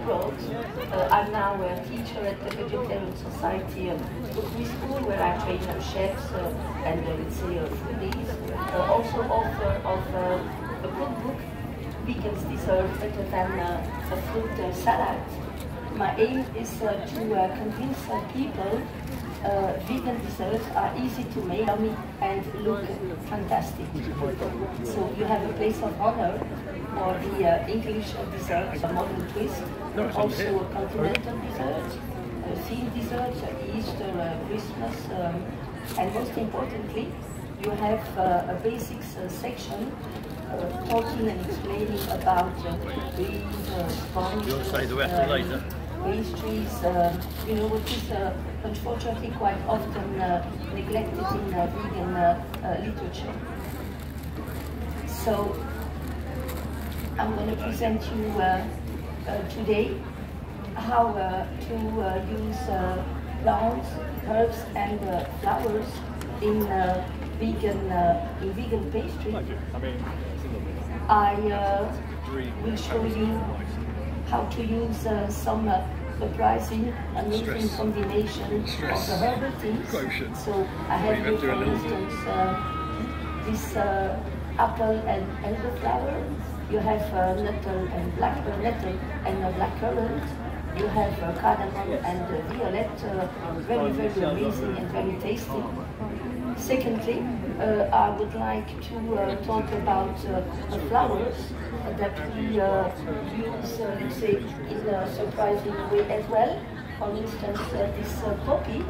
abroad. Uh, I'm now a teacher at the Vegetarian Society of Cookery School where I train uh, chefs uh, and uh, let's say foodies. Uh, also author of uh, a cookbook, Vegan Desserts Better Than uh, a Fruit uh, Salad. My aim is to convince people uh, vegan desserts are easy to make and look fantastic. So you have a place of honor for the uh, English dessert, a modern twist, No, also a continental dessert, a theme dessert, Easter, uh, Christmas, um, and most importantly, you have uh, a basics uh, section uh, talking and explaining about uh, cookies, uh, sponges, You'll say the rest um, later. pastries, uh, you know, which is uh, unfortunately quite often uh, neglected in uh, vegan literature. So I'm going to present you uh, uh, today how uh, to uh, use uh, plants, herbs, and uh, flowers in uh, vegan uh, in vegan pastry. I uh, will show you how to use uh, some uh, surprising, amazing Stress. combination Stress. of the herbal. Quotient. So I have here, went through a for instance, uh, this uh, apple and elderflower. You have uh, nettle and black uh, and uh, black currant. You have uh, cardamom and uh, violet. Uh, very, very amazing and very tasty. Secondly, uh, I would like to uh, talk about the flowers that we use, let's say, in a surprising way as well. For instance, this poppy,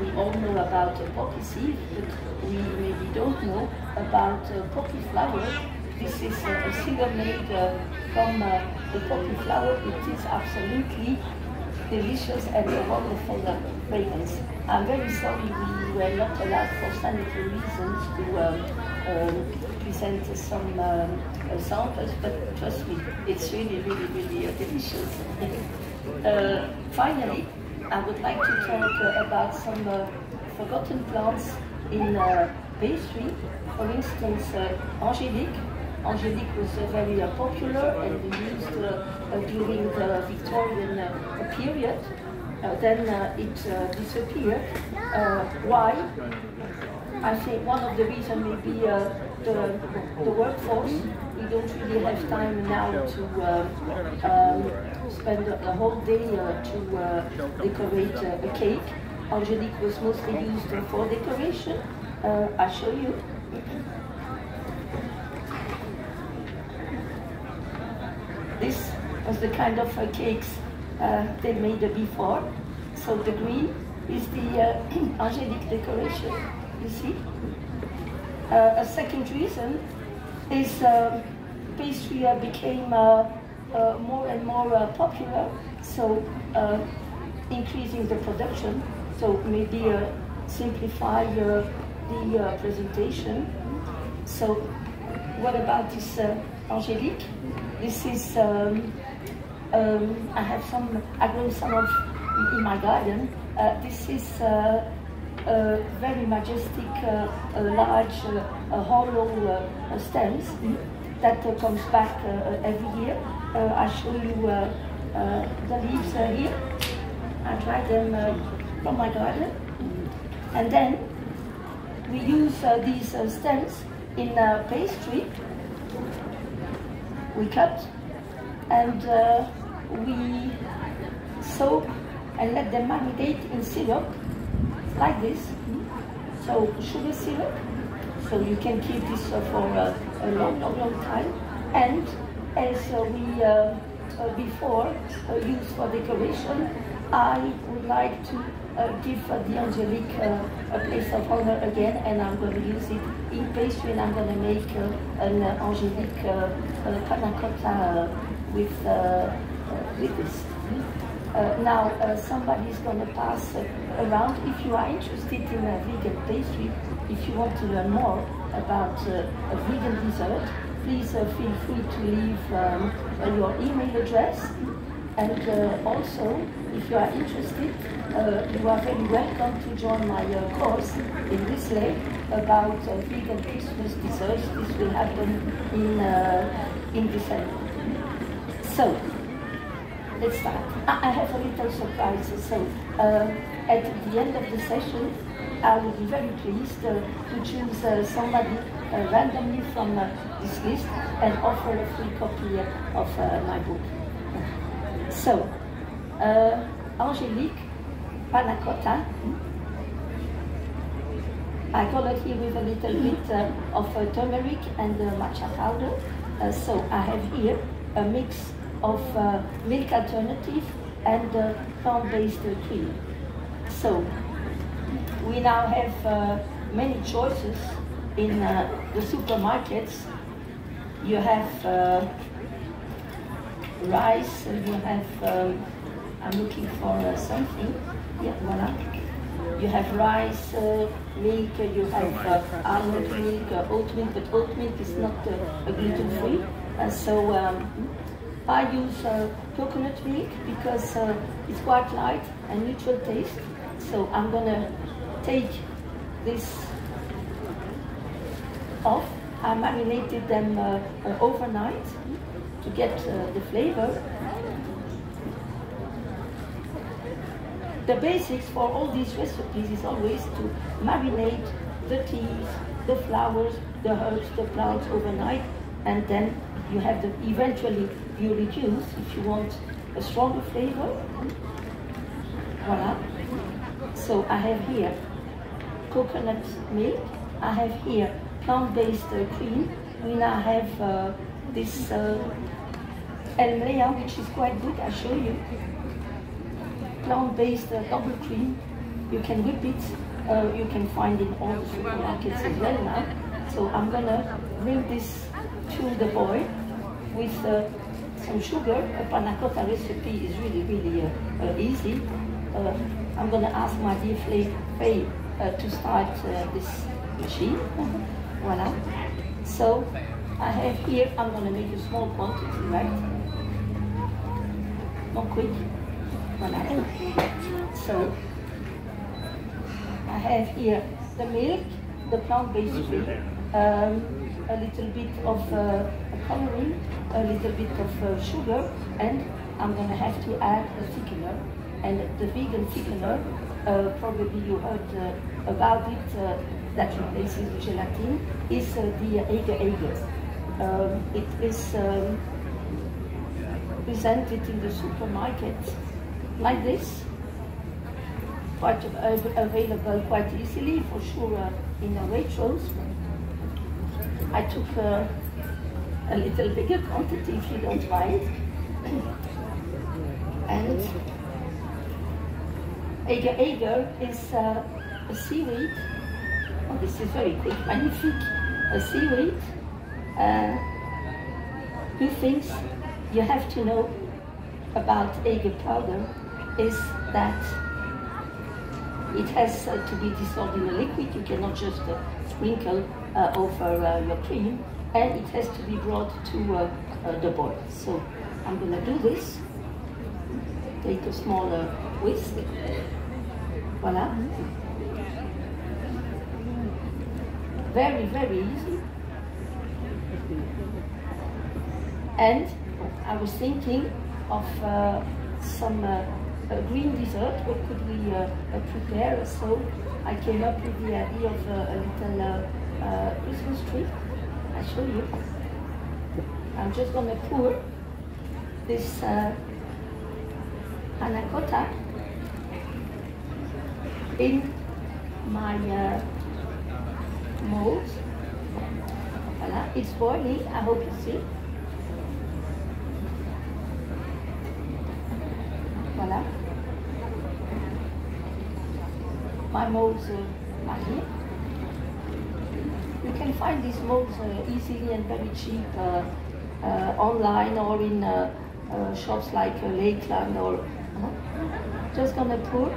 we all know about uh, poppy seed, but we maybe don't know about uh, poppy flower. This is a syrup made from the poppy flower. It is absolutely delicious and a wonderful uh, fragrance. I'm very sorry we were not allowed for sanitary reasons to um, um, present some um, uh, samples, but trust me, it's really, really, really uh, delicious. uh, finally, I would like to talk uh, about some uh, forgotten plants in pastry. For instance, angelique. Angelique was very popular and used uh, uh, during the Victorian uh, period. Uh, then uh, it disappeared. Why? I think one of the reasons may be the, the workforce. We don't really have time now to um, spend a whole day to decorate a cake. Angelique was mostly used for decoration. Uh, I'll show you. This was the kind of uh, cakes uh, they made before. So the green is the uh, angelic decoration, you see. Uh, a second reason is um, pastry uh, became uh, uh, more and more uh, popular, so uh, increasing the production, so maybe uh, simplify uh, the uh, presentation. So what about this uh, angelique? This is, um, um, I have some, I grow some of in my garden. Uh, this is uh, a very majestic, uh, a large, uh, hollow uh, stems mm, that uh, comes back every year. I show you the leaves here. I dry them from my garden. And then we use these stems in pastry. We cut and uh, we soak and let them marinate in syrup like this. So sugar syrup. So you can keep this uh, for uh, a long, long, long time. And as we uh, uh, before uh, used for decoration, I would like to uh, give uh, the angelique uh, a place of honor again, and I'm going to use it in pastry, and I'm going to make uh, an angelique uh, panna cotta with uh, with this. Now, somebody is going to pass around. If you are interested in a vegan pastry, if you want to learn more about a vegan dessert, please feel free to leave um, your email address. And uh, also, if you are interested, uh, you are very welcome to join my uh, course in this lab about uh, vegan Christmas desserts. This will happen in, uh, in December. So, let's start. I have a little surprise. So uh, at the end of the session, I will be very pleased uh, to choose uh, somebody uh, randomly from uh, this list and offer a free copy of uh, my book. So, Angelique Panna Cotta. I color here with a little bit of turmeric and matcha powder. so I have here a mix of uh, milk alternative and uh, plant-based cream. So we now have uh, many choices in uh, the supermarkets. You have uh, rice, you have, um, I'm looking for uh, something, yeah, voila. You have rice, milk, you have almond milk, oat milk, but oat milk is not gluten-free. so um, I use uh, coconut milk because uh, it's quite light and neutral taste. So I'm gonna take this off. I marinated them uh, uh overnight to get uh, the flavor. The basics for all these recipes is always to marinate the teas, the flowers, the herbs, the plants overnight, and then you have the eventually you reduce if you want a stronger flavor. Voila. So I have here coconut milk. I have here plant-based cream. We now have uh, this uh, El which is quite good. I'll show you. Plant-based uh, double cream. You can whip it. Uh, you can find it in all the supermarkets as well now. So I'm gonna bring this to the boil with uh, some sugar. A panna cotta recipe is really, really uh, uh, easy. Uh, I'm to ask my dear Faye to start this machine. voila. So I have here, I'm going to make a small quantity, right? Not quick. So I have here the milk, the plant-based milk, um, a little bit of uh, coloring, a little bit of uh, sugar, and I'm going to have to add a thickener. And the vegan thickener, uh, probably you heard uh, about it, uh, that replaces gelatin, is uh, the agar agar. Um, it is um, presented in the supermarket like this, quite available quite easily, for sure, in a Waitrose. I took a little bigger quantity if you don't mind. and agar agar is uh, a seaweed. Oh, this is very quick, magnifique. A seaweed. Two things you have to know about agar powder is that it has uh, to be dissolved in a liquid. You cannot just uh, sprinkle uh, over uh, your cream and it has to be brought to uh, uh, the boil. So I'm going to do this. Take a smaller whisk. Voila. Very, very easy. And I was thinking of uh, some uh, green dessert. What could we uh, uh, prepare? So I came up with the idea of a little Christmas tree. I show you. I'm just to pour this uh, panna in my uh, mold. Voila, it's boiling, I hope you see. My molds uh, are here. You can find these molds uh, easily and very cheap uh, uh, online or in shops like Lakeland or uh-huh. just gonna pour.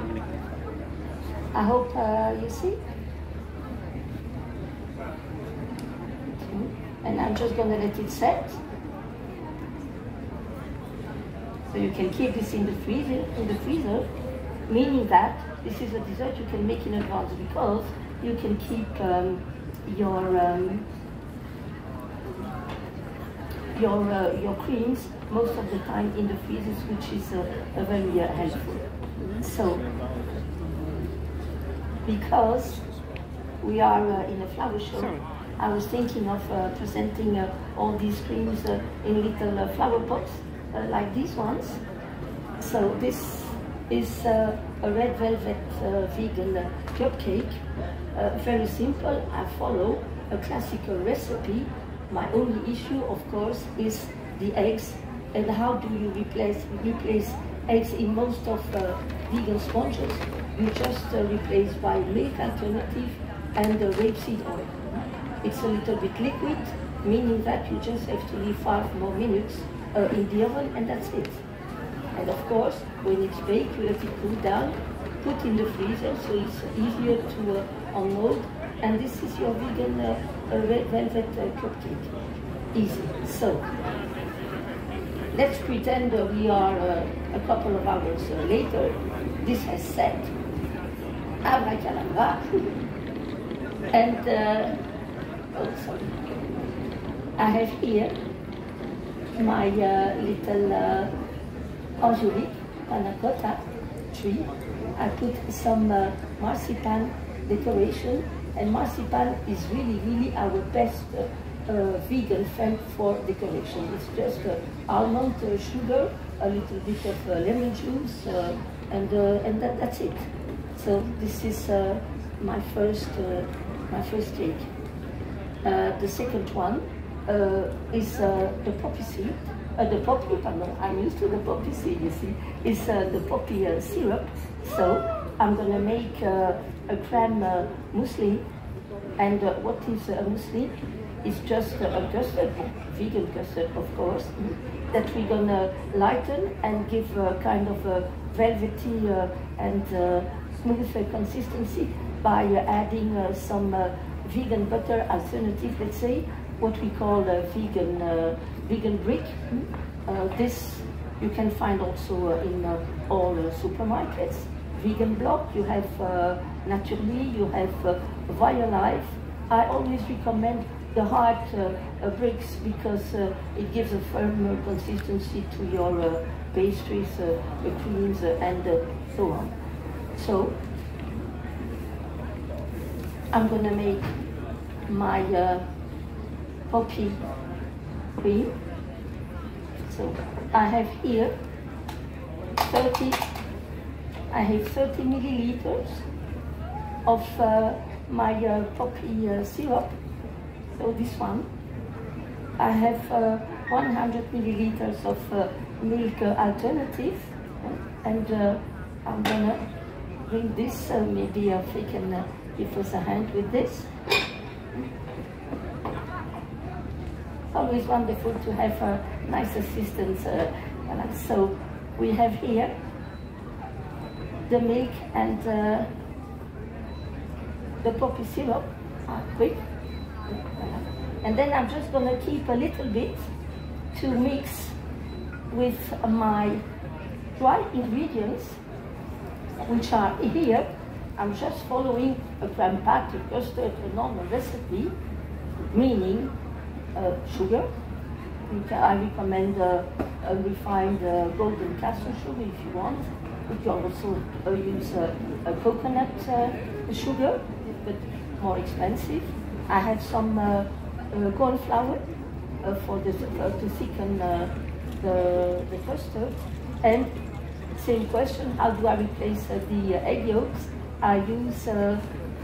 I hope you see. And I'm just gonna let it set. So you can keep this in the freezer, in the freezer, meaning that this is a dessert you can make in advance because you can keep um, your um, your uh, your creams most of the time in the freezers, which is uh, very uh, helpful. So, because we are uh, in a flower show, I was thinking of uh, presenting uh, all these creams uh, in little uh, flower pots, uh, like these ones. So this is uh, a red velvet uh, vegan uh, cupcake. Uh, very simple. I follow a classical recipe. My only issue, of course, is the eggs and how do you replace replace eggs in most of uh, vegan sponges. You just uh, replace by milk alternative and rapeseed oil. It's a little bit liquid, meaning that you just have to leave five more minutes uh, in the oven and that's it. And of course, when it's baked, you let it cool down, put in the freezer so it's easier to uh, unload. And this is your vegan uh, uh, red velvet uh, cupcake. Easy. So, let's pretend uh, we are uh, a couple of hours uh, later. This has set. Abracadabra. and, uh, oh, sorry. I have here my uh, little uh, angelique panna cotta tree. I put some uh, marzipan decoration, and marzipan is really, really our best uh, uh, vegan friend for decoration. It's just uh, almond uh, sugar, a little bit of lemon juice, and and that, that's it. So this is my first my first cake. The second one is uh, the poppy seed. Uh, the poppy, pardon, I'm used to the poppy seed, you see. It's uh, the poppy uh, syrup. So I'm gonna make uh, a creme uh, mousseline. And uh, what is a mousseline? It's just uh, a custard, vegan custard, of course, that we're gonna lighten and give a kind of a velvety uh, and uh, smooth uh, consistency by uh, adding uh, some uh, vegan butter alternative, let's say, what we call a vegan uh, vegan brick. Uh, this you can find also uh, in all supermarkets. Vegan block, you have Naturli', you have uh, Violife. I always recommend the hard uh, bricks because uh, it gives a firmer consistency to your uh, pastries, creams, and so on. So I'm gonna make my poppy cream. So I have here 30, I have 30 milliliters of uh, my uh, poppy uh, syrup. So this one. I have uh, 100 milliliters of uh, milk alternative, and uh, I'm gonna bring this. Uh, maybe if you can give us a hand with this. Always wonderful to have a nice assistance. Uh, so we have here the milk and uh, the poppy syrup. Ah, quick. And then I'm just gonna keep a little bit to mix with my dry ingredients, which are here. I'm just following a grandpa to custard, a normal recipe, meaning sugar. We ca- I recommend uh, refined uh, golden castor sugar if you want. You can also uh, use uh, a coconut uh, sugar, but more expensive. I have some uh, uh, corn flour uh, for the, uh, to thicken uh, the, the custard. And same question, how do I replace uh, the uh, egg yolks? I use uh,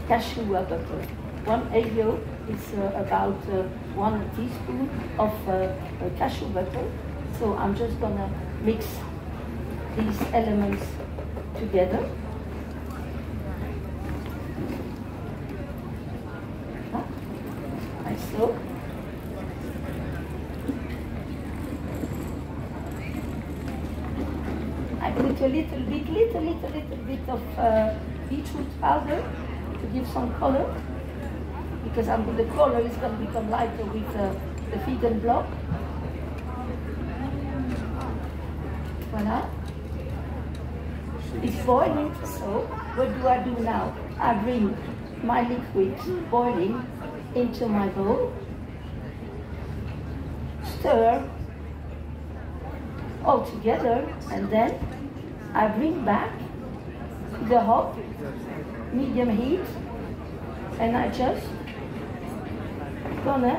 cashew uh, butter. One egg yolk is uh, about uh, one teaspoon of uh, cashew butter. So I'm just gonna mix these elements together. Like so. I put a little bit, little, little, little bit of uh, beetroot powder to give some color because I'm, the color is going to become lighter with uh, the vegan block. Voila. It's boiling, so what do I do now? I bring my liquid boiling into my bowl, stir all together and then I bring back the hot medium heat and I just gonna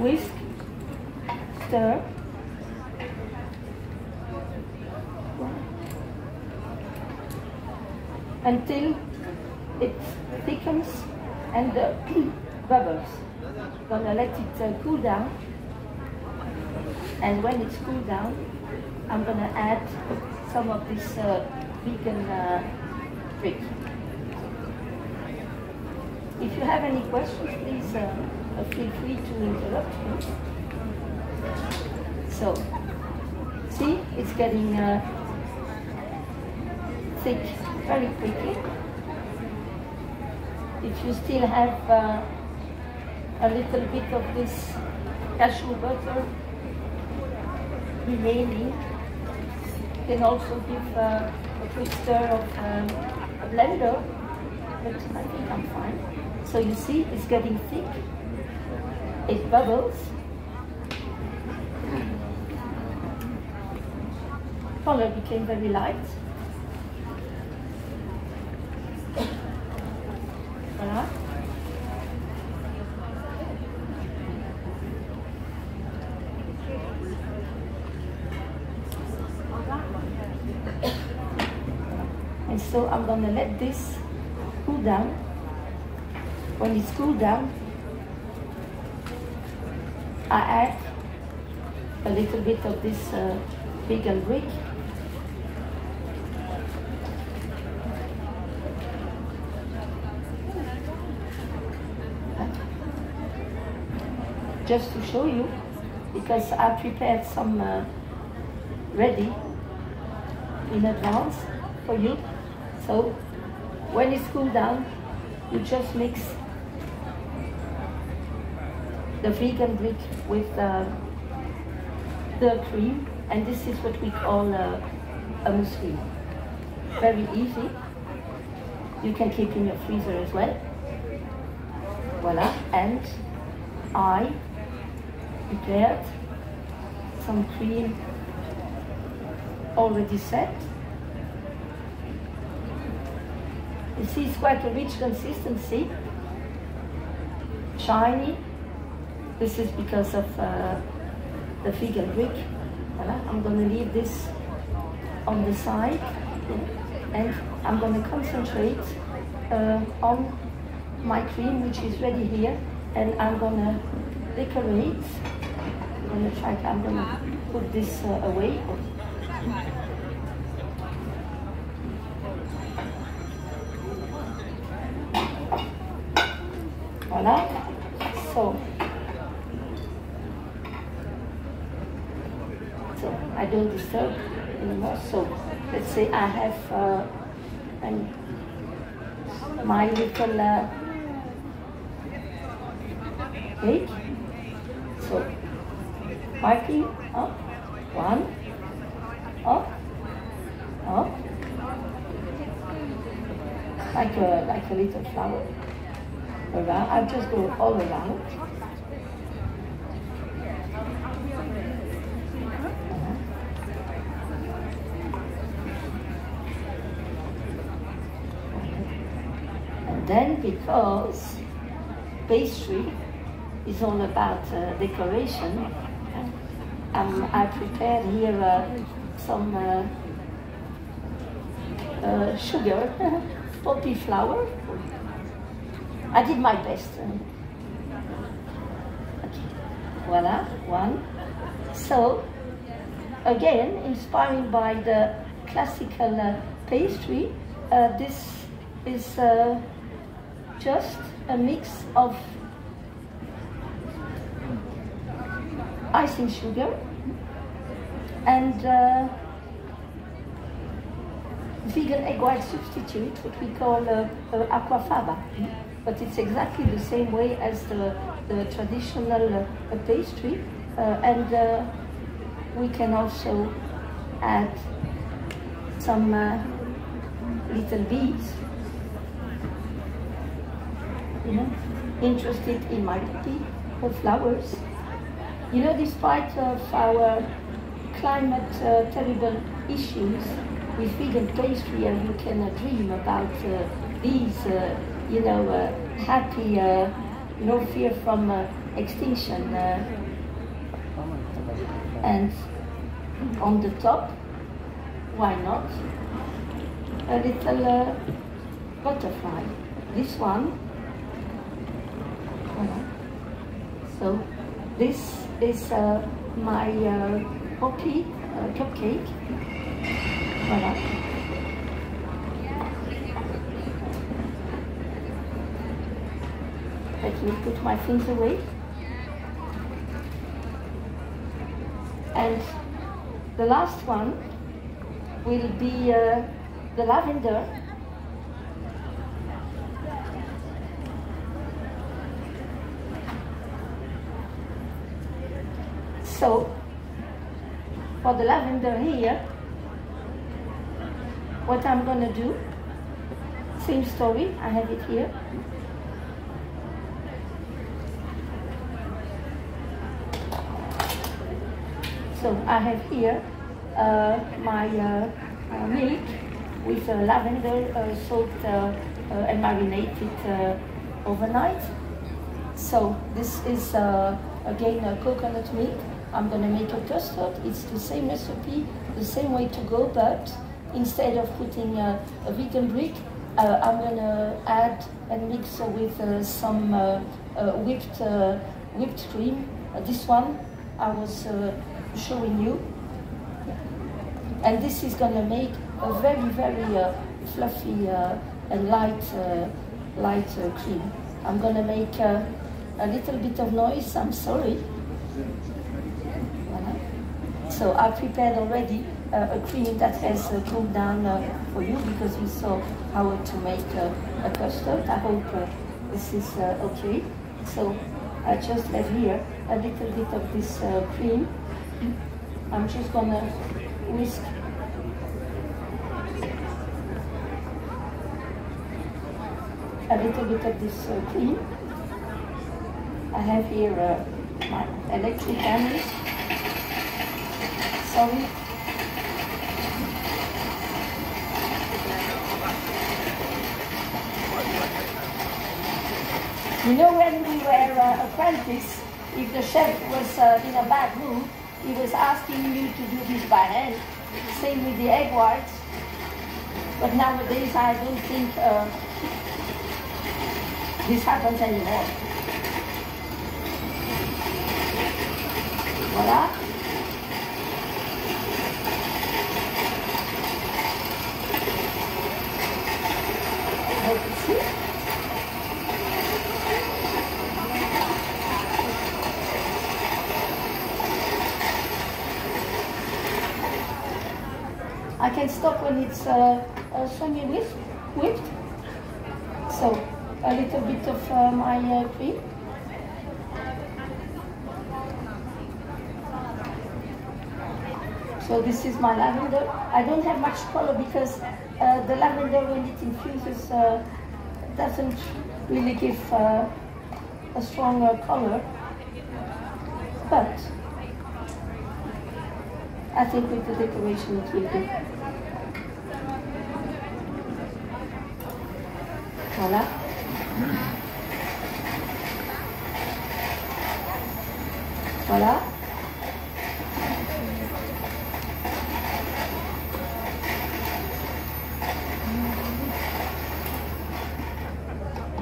whisk, stir until it thickens and uh, bubbles. Gonna let it uh, cool down and when it's cooled down I'm gonna add some of this uh, vegan uh, brick. If you have any questions, please uh, uh, feel free to interrupt me. So, see, it's getting uh, thick very quickly. If you still have uh, a little bit of this cashew butter remaining, you can also give uh, a quick stir of um, a blender, but I think I'm fine. So you see, it's getting thick. It bubbles. Color became very light. Voilà. And so I'm gonna let this cool down. When it's cooled down, I add a little bit of this uh, vegan brick. Just to show you, because I prepared some uh, ready in advance for you. So when it's cooled down, you just mix the vegan brick with uh, the cream, and this is what we call uh, a mousseline. Very easy. You can keep in your freezer as well. Voila, and I prepared some cream already set. See, it's quite a rich consistency, shiny. This is because of uh, the vegan brick. Voilà. I'm going to leave this on the side and I'm going to concentrate uh, on my cream, which is ready here, and I'm going to decorate. I'm going to try. I'm going to put this uh, away. Voila. So, so I don't disturb anymore. So let's say I have uh, an, my little uh, cake. So parking up, one, up, up, like a like a little flower around. I just go all around. Because pastry is all about uh, decoration, um, I prepared here uh, some uh, uh, sugar, poppy flour. I did my best. Okay. Voila, one. So, again, inspired by the classical uh, pastry, uh, this is just a mix of icing sugar and uh, vegan egg white substitute, what we call uh, uh, aquafaba. But it's exactly the same way as the, the traditional uh, pastry. Uh, and uh, we can also add some little beads. You know, interested in my or flowers. You know, despite of our climate uh, terrible issues, with vegan pastry, uh, you can uh, dream about uh, these, uh, you know, uh, happy, no fear from extinction. And on the top, why not, a little butterfly. This one. Voilà. So this is uh, my uh, poppy uh, cupcake. Voilà. Let me put my things away. And the last one will be uh, the lavender. So, for the lavender here, what I'm gonna do, same story, I have it here. So I have here uh, my uh, uh, milk with uh, lavender uh, soaked uh, and marinated overnight. So this is again a coconut milk. I'm gonna make a custard. It's the same recipe, the same way to go, but instead of putting uh, a vegan brick, uh, I'm gonna add and mix with uh, some uh, uh, whipped uh, whipped cream. Uh, this one I was showing you, and this is gonna make a very very fluffy and light light cream. I'm gonna make uh, a little bit of noise. I'm sorry. So I prepared already uh, a cream that has uh, cooled down uh, for you because you saw how to make uh, a custard. I hope uh, this is uh, okay. So I just have here a little bit of this cream. I'm just gonna whisk a little bit of this cream. I have here my electric hammer. Sorry. You know when we were uh, apprentice, if the chef was uh, in a bad mood, he was asking you to do this by hand. Same with the egg whites. But nowadays I don't think uh, this happens anymore. Voila. Hope you see. I can stop when it's uh, uh, semi-whipped. whipped. So a little bit of uh, my uh, cream. So this is my lavender. I don't have much color because uh, the lavender when it infuses uh, doesn't really give uh, a stronger color. But I think with the decoration it will do. Voila.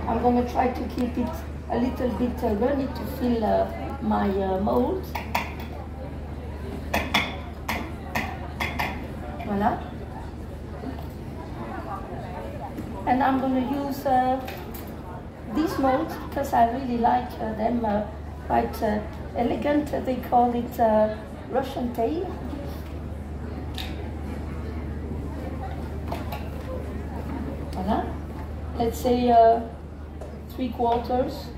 I'm going to try to keep it a little bit uh, runny to fill uh, my uh, mold. Voilà. And I'm going to use uh, these molds because I really like uh, them, uh, quite elegant. They call it Russian tail. Voilà. Let's say uh, three quarters.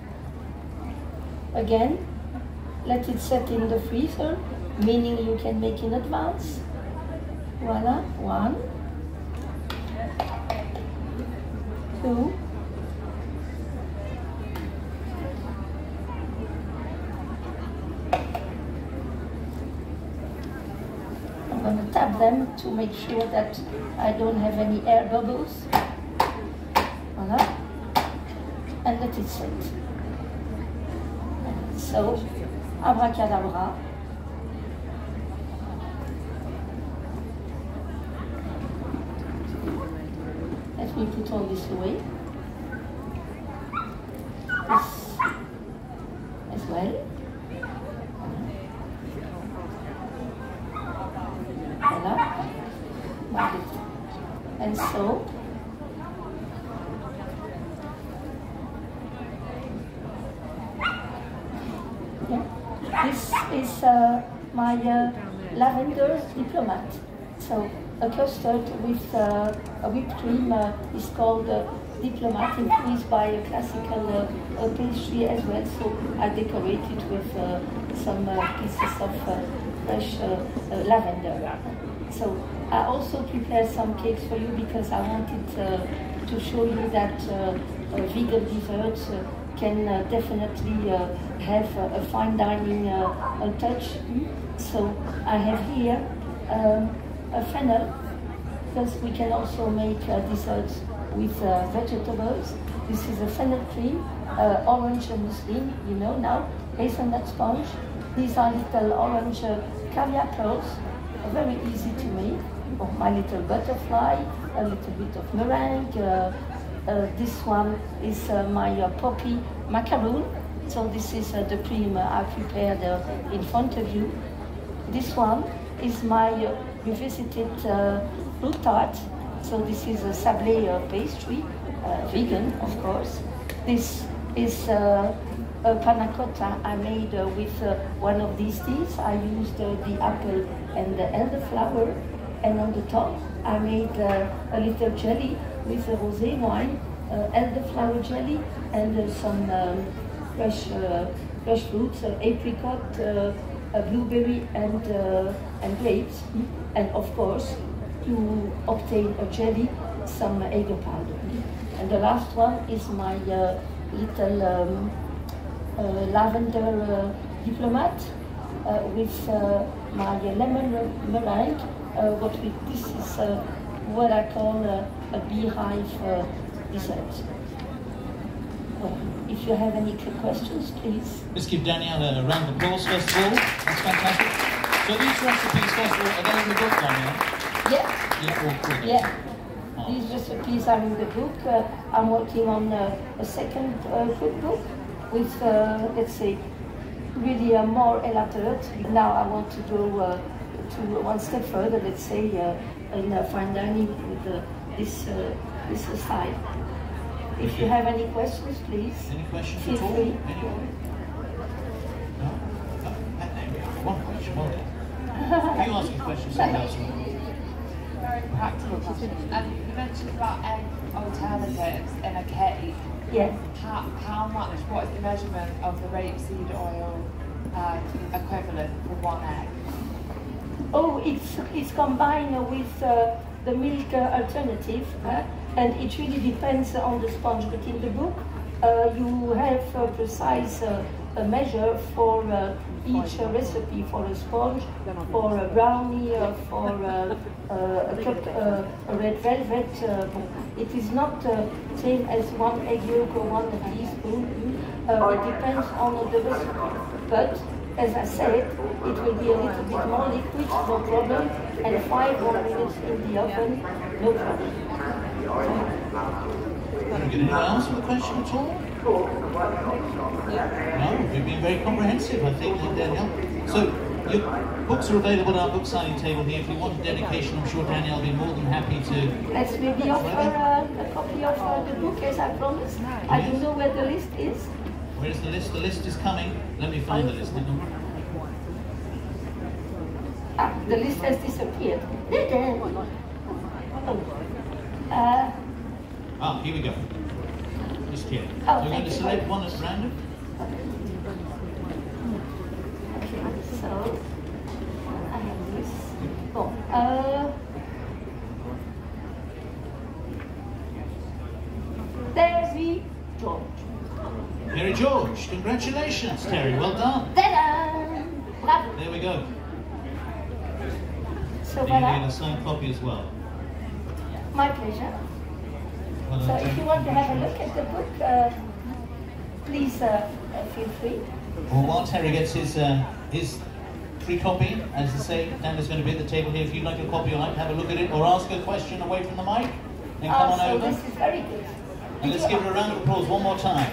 Again, let it set in the freezer, meaning you can make in advance. Voila, one, two. I'm going to tap them to make sure that I don't have any air bubbles. Voila. And let it sit. So, abracadabra. All this away. This as well. Voila. And so, yeah, this is uh, my uh, lavender diplomat. So custard with uh, a whipped cream uh, is called uh, diplomat, infused by a classical uh, pastry as well. So I decorate it with uh, some uh, pieces of fresh lavender. So I also prepared some cakes for you because I wanted to show you that vegan desserts can definitely have a, fine dining touch. So I have here um, a fennel because we can also make uh, desserts with uh, vegetables. This is a fennel cream, uh, orange mousseline, you know now, hazelnut sponge. These are little orange uh, caviar pearls, very easy to make. Oh, my little butterfly, a little bit of meringue. Uh, uh, this one is my poppy macaroon. So this is the cream I prepared in front of you. This one is my revisited uh, tart. So this is a sablé uh, pastry, uh, vegan of course. This is uh, a panna cotta I made uh, with uh, one of these teas. I used uh, the apple and the elderflower, and on the top I made a little jelly with a rosé wine, elderflower jelly, and some um, fresh fresh fruits, apricot, blueberry, and and grapes, and of course to obtain a jelly, some agar powder. And the last one is my uh, little um, uh, lavender uh, diplomat uh, with uh, my lemon meringue. What we, this is what I call a beehive dessert. Well, if you have any questions, please. Let's give Danielle a round of applause first of all. That's fantastic. So these recipes, first of all, are they in the book, Danielle? Yeah, Yeah, three. yeah. Oh. These recipes are in the book. Uh, I'm working on uh, a second uh, cookbook with, uh, let's say, really uh, more elaborate. Now I want to go uh, to one step further, let's say, uh, in uh, fine dining with uh, this, uh, this style. If you have any questions, please. Any questions Feel at all? free. Anyone? No? Oh, there we go. One question, done. You ask a question, somebody else. Very practical question. Um, you mentioned about egg alternatives in a cake. Yes. How, how much, what is the measurement of the rapeseed oil um, equivalent for one egg? Oh, it's, it's combined with uh, the milk uh, alternative, uh, and it really depends on the sponge. But in the book, uh, you have a precise uh, a measure for uh, each uh, recipe for a sponge, for a brownie, uh, for uh, uh, a, cup, uh, a red velvet. Uh, it is not uh, same as one egg yolk or one teaspoon. Uh, it depends on the recipe. But as I said, it will be a little bit more liquid, no problem, and five more minutes in the oven, no problem. Very good. Anyone else with a question at all? No, you've been very comprehensive, I think, Danielle. So, your books are available at our book signing table here. If you want a dedication, I'm sure Danielle will be more than happy to. Let's maybe offer uh, a copy of uh, the book as I promised. I don't know where the list is. Where's the list? The list is coming. Let me find the list. Ah, the list has disappeared. Oh. Uh, Ah, here we go. Just here. Oh, so we're going to select one at random. okay, so I have this. Bon, uh, Terry George. Terry George. Congratulations, Terry. Well done. Ta-da! There we go. So And you voilà. get a signed copy as well. My pleasure. Well So if you want to have a look at the book, uh, please uh, feel free. Well, while Terry gets his uh, his free copy, as I say, Dan is going to be at the table here. If you'd like a copy, or like to have a look at it, or ask a question away from the mic, then come Uh, on so over. this is very good. And let's give her a round of applause one more time.